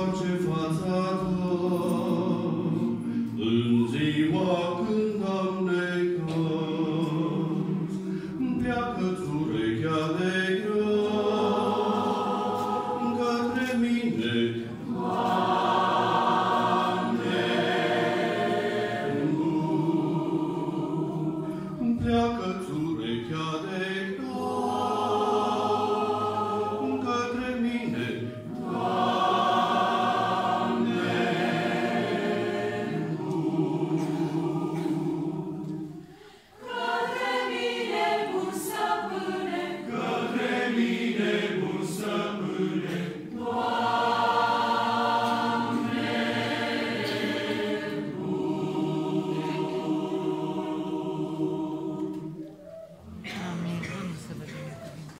orice fața Tu.